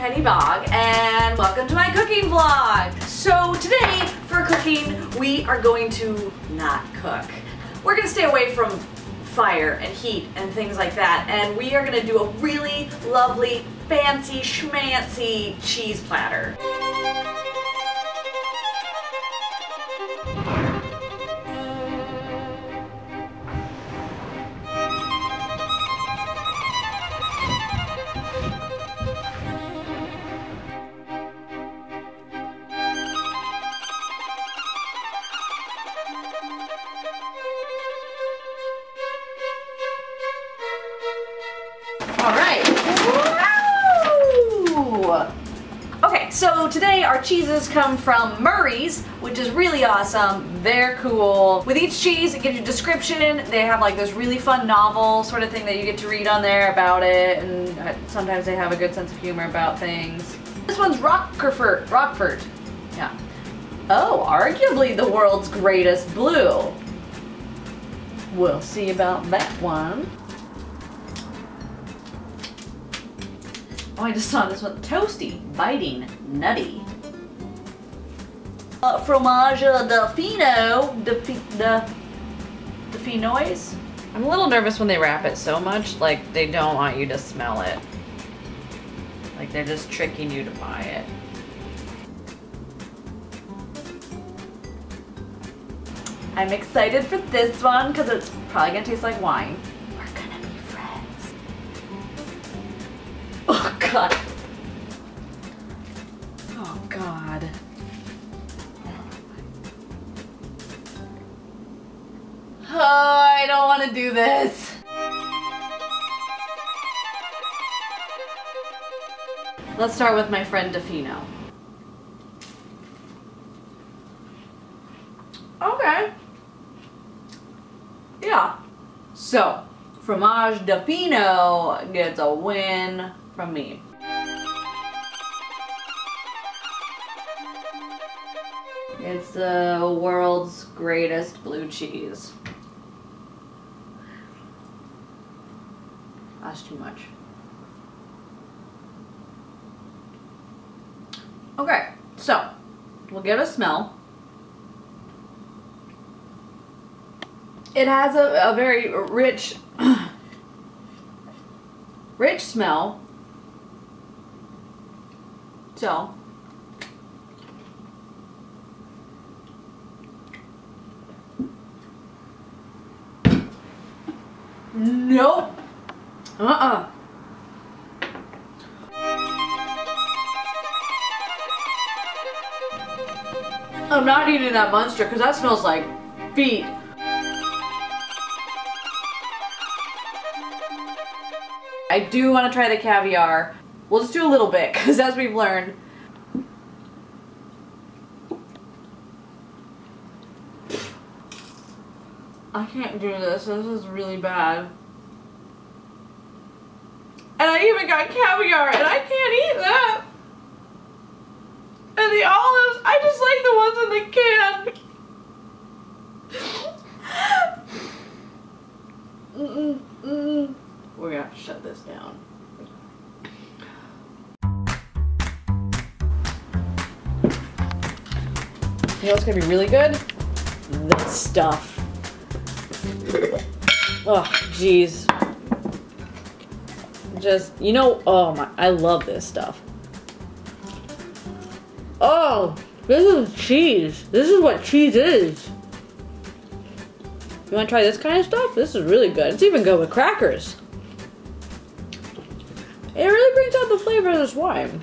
Penny Bogg and welcome to my cooking vlog. So today for cooking we are going to not cook. We're gonna stay away from fire and heat and things like that and we are gonna do a really lovely fancy schmancy cheese platter. All right. Okay, so today our cheeses come from Murray's, which is really awesome. They're cool. With each cheese, it gives you a description. They have like this really fun novel sort of thing that you get to read on there about it, and uh, sometimes they have a good sense of humor about things. This one's Rockford. Rockford. Yeah. Oh, arguably the world's greatest blue. We'll see about that one. Oh, I just saw this one. Toasty, biting, nutty. Uh, fromage de fino, de, de, de finoise. I'm a little nervous when they wrap it so much, like they don't want you to smell it. Like they're just tricking you to buy it. I'm excited for this one because it's probably gonna taste like wine. God. Oh god. Oh, I don't want to do this. Let's start with my friend Defino. Okay. Yeah. So, Fromage de gets a win from me. It's the world's greatest blue cheese. That's too much. Okay, so we'll get a smell. It has a, a very rich, rich smell. So, nope. Uh-uh. I'm not eating that monster because that smells like feet. I do want to try the caviar. We'll just do a little bit because as we've learned, I can't do this. This is really bad. And I even got caviar and I can't eat that. And the olives, I just like the ones in the can. You know what's gonna be really good? This stuff. Oh, jeez. Just, you know, oh my, I love this stuff. Oh, this is cheese. This is what cheese is. You wanna try this kind of stuff? This is really good. It's even good with crackers. It really brings out the flavor of this wine.